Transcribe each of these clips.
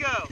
go?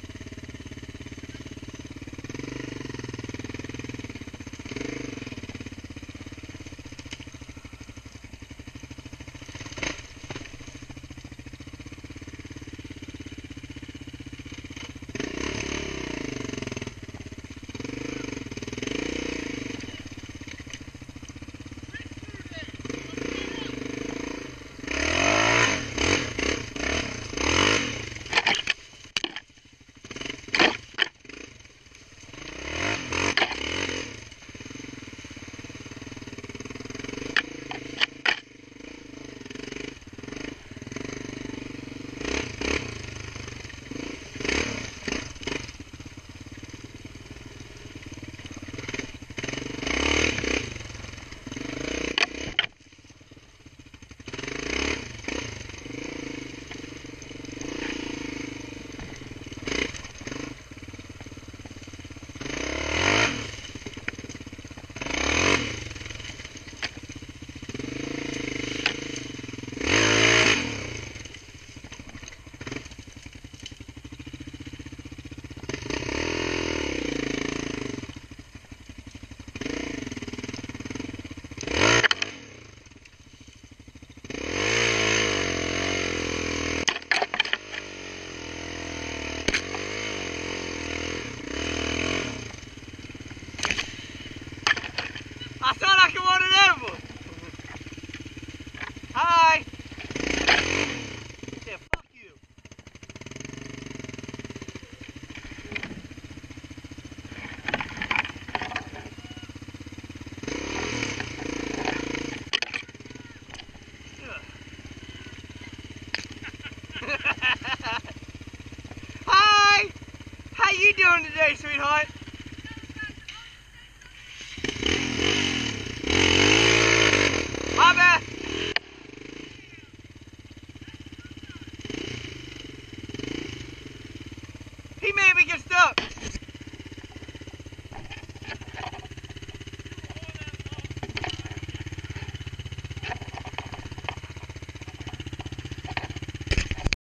You doing today, sweetheart? He made me get stuck.